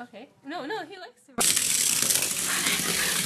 Okay. No, no, he likes to.